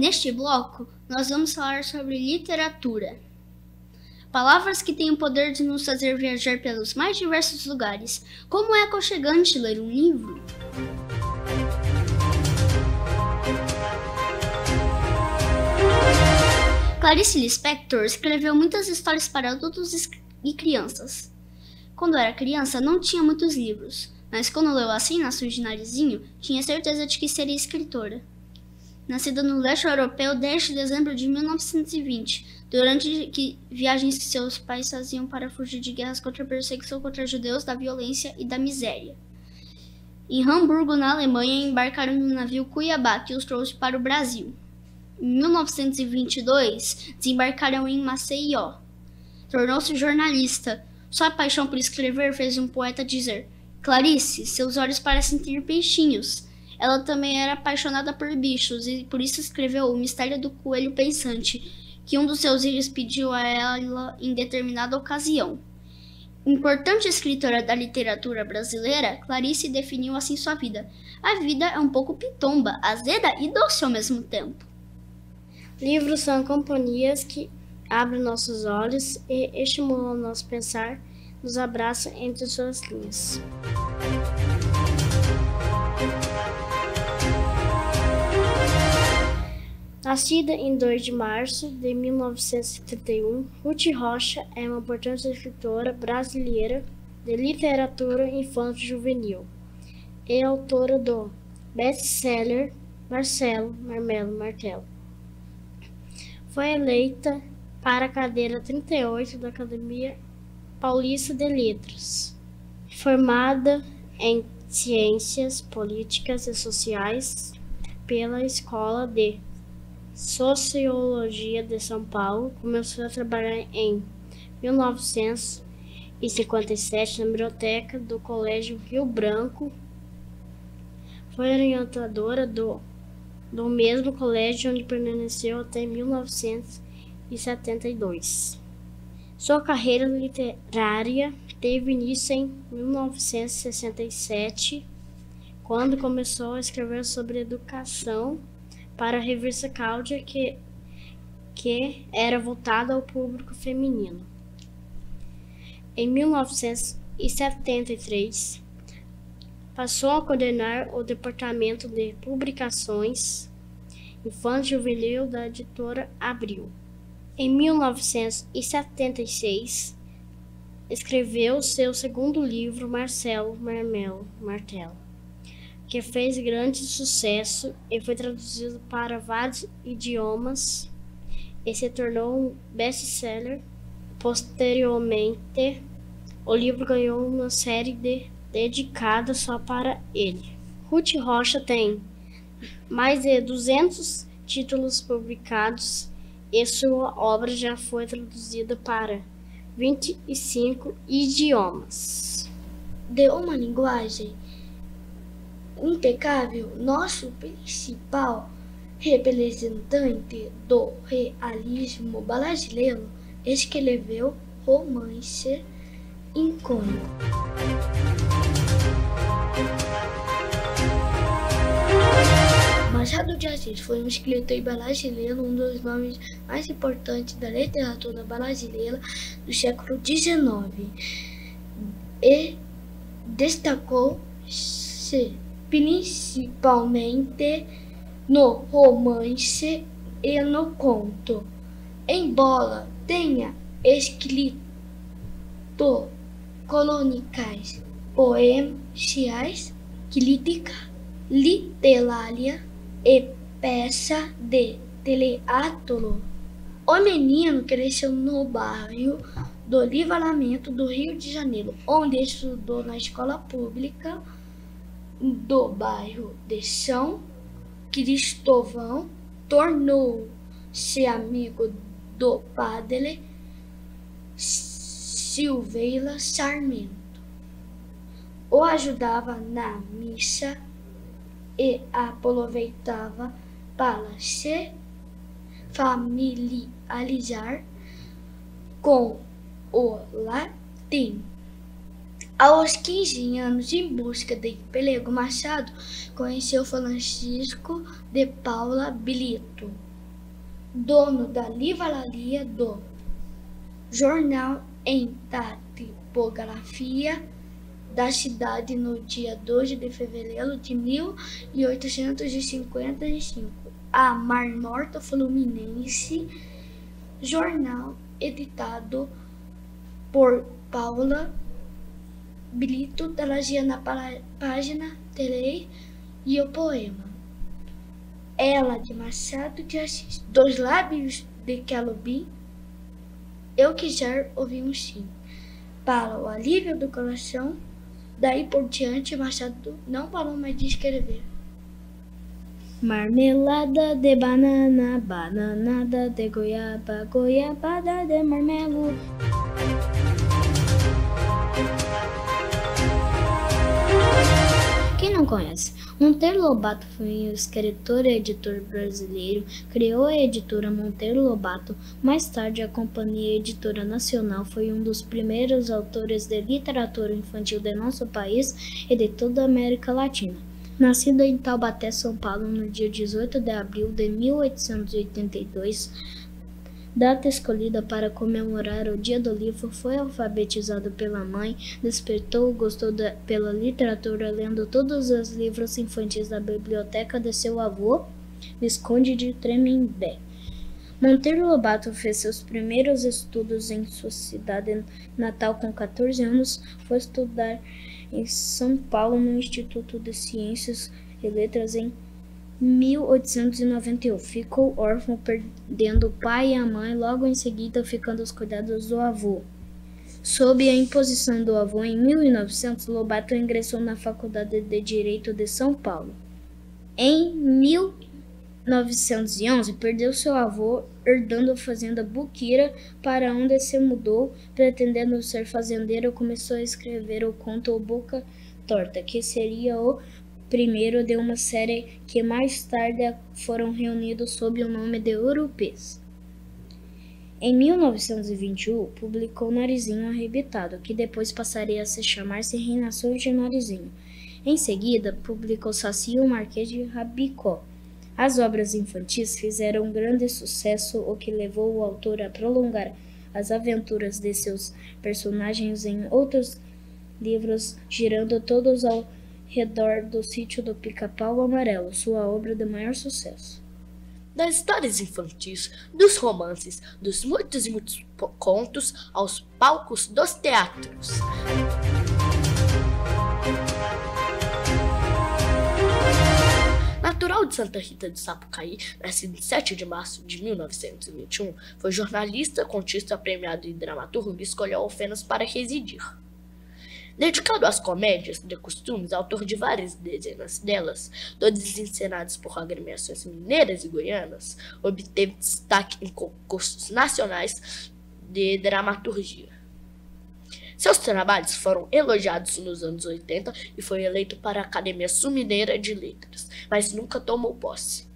Neste bloco, nós vamos falar sobre literatura. Palavras que têm o poder de nos fazer viajar pelos mais diversos lugares. Como é aconchegante ler um livro? Clarice Lispector escreveu muitas histórias para adultos e crianças. Quando era criança, não tinha muitos livros, mas quando leu assim na de narizinho, tinha certeza de que seria escritora. Nascida no leste europeu 10 de dezembro de 1920, durante que viagens que seus pais faziam para fugir de guerras contra a perseguição contra judeus, da violência e da miséria. Em Hamburgo, na Alemanha, embarcaram no navio Cuiabá, que os trouxe para o Brasil. Em 1922, desembarcaram em Maceió. Tornou-se jornalista. Sua paixão por escrever fez um poeta dizer: Clarice, seus olhos parecem ter peixinhos. Ela também era apaixonada por bichos e por isso escreveu O Mistério do Coelho Pensante, que um dos seus filhos pediu a ela em determinada ocasião. Importante escritora da literatura brasileira, Clarice definiu assim sua vida. A vida é um pouco pitomba, azeda e doce ao mesmo tempo. Livros são companhias que abrem nossos olhos e estimulam nosso pensar, nos abraçam entre suas linhas. Nascida em 2 de março de 1931, Ruth Rocha é uma importante escritora brasileira de literatura infanto-juvenil e autora do best-seller Marcelo Marmelo Martelo. Foi eleita para a cadeira 38 da Academia Paulista de Letras. Formada em Ciências Políticas e Sociais pela Escola de Sociologia de São Paulo, começou a trabalhar em 1957 na biblioteca do Colégio Rio Branco. Foi orientadora do, do mesmo colégio onde permaneceu até 1972. Sua carreira literária teve início em 1967, quando começou a escrever sobre educação para a revista Cláudia, que, que era voltada ao público feminino. Em 1973, passou a coordenar o departamento de publicações infanto-juvenil da editora Abril. Em 1976, escreveu seu segundo livro, Marcelo Marmelo Martelo que fez grande sucesso e foi traduzido para vários idiomas e se tornou um best-seller. Posteriormente, o livro ganhou uma série de, dedicada só para ele. Ruth Rocha tem mais de 200 títulos publicados e sua obra já foi traduzida para 25 idiomas. De uma linguagem impecável, nosso principal representante do realismo brasileiro escreveu romance icônico. Machado de Assis foi um escritor brasileiro, um dos nomes mais importantes da literatura brasileira do século XIX e destacou-se principalmente no romance e no conto. Embora tenha escrito crônicas, poemas, crítica literária e peça de teatro. O menino cresceu no bairro do Livramento do Rio de Janeiro, onde estudou na escola pública do bairro de São Cristóvão, tornou-se amigo do padre Silveira Sarmento. O ajudava na missa e aproveitava para se familiarizar com o latim. Aos 15 anos, em busca de Pelego Machado, conheceu Francisco de Paula Bilito, dono da livraria do jornal em da tipografia da cidade no dia 2 de fevereiro de 1855. A Mar Morta Fluminense, jornal editado por Paula Brito, telegia na página 3 e o poema. Ela de Machado de Assis, dos lábios de Quelubim, eu quiser ouvir um sim. Para o alívio do coração, daí por diante Machado não parou mais de escrever. Marmelada de banana, bananada de goiaba, goiabada de marmelo. Não conhece? Monteiro Lobato foi um escritor e editor brasileiro, criou a editora Monteiro Lobato. Mais tarde, a Companhia Editora Nacional foi um dos primeiros autores de literatura infantil de nosso país e de toda a América Latina. Nascido em Taubaté, São Paulo, no dia 18 de abril de 1882, data escolhida para comemorar o Dia do Livro, foi alfabetizado pela mãe, despertou o gosto da, pela literatura lendo todos os livros infantis da biblioteca de seu avô, Visconde de Tremembé. Monteiro Lobato fez seus primeiros estudos em sua cidade natal com 14 anos, foi estudar em São Paulo no Instituto de Ciências e Letras em 1891. Ficou órfão, perdendo o pai e a mãe, logo em seguida ficando aos cuidados do avô. Sob a imposição do avô, em 1900, Lobato ingressou na Faculdade de Direito de São Paulo. Em 1911, perdeu seu avô, herdando a fazenda Buquira, para onde se mudou, pretendendo ser fazendeiro, começou a escrever o conto O Boca Torta, que seria o primeiro de uma série que mais tarde foram reunidos sob o nome de Urupês. Em 1921, publicou Narizinho Arrebitado, que depois passaria a se chamar-se Reinações de Narizinho. Em seguida, publicou Saci e o Marquês de Rabicó. As obras infantis fizeram um grande sucesso, o que levou o autor a prolongar as aventuras de seus personagens em outros livros, girando todos ao redor do sítio do Pica-Pau Amarelo, sua obra de maior sucesso. Das histórias infantis, dos romances, dos muitos e muitos contos aos palcos dos teatros. Natural de Santa Rita de Sapucaí, nascido em 7 de março de 1921, foi jornalista, contista, premiado e dramaturgo e escolheu Alfenas para residir. Dedicado às comédias de costumes, autor de várias dezenas delas, todas encenadas por agremiações mineiras e goianas, obteve destaque em concursos nacionais de dramaturgia. Seus trabalhos foram elogiados nos anos 80 e foi eleito para a Academia Sul-Mineira de Letras, mas nunca tomou posse.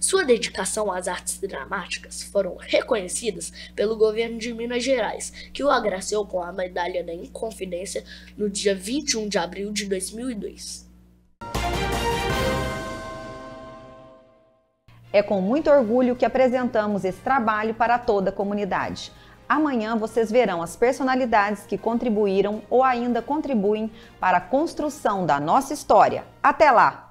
Sua dedicação às artes dramáticas foram reconhecidas pelo governo de Minas Gerais, que o agraciou com a Medalha da Inconfidência no dia 21 de abril de 2002. É com muito orgulho que apresentamos esse trabalho para toda a comunidade. Amanhã vocês verão as personalidades que contribuíram ou ainda contribuem para a construção da nossa história. Até lá!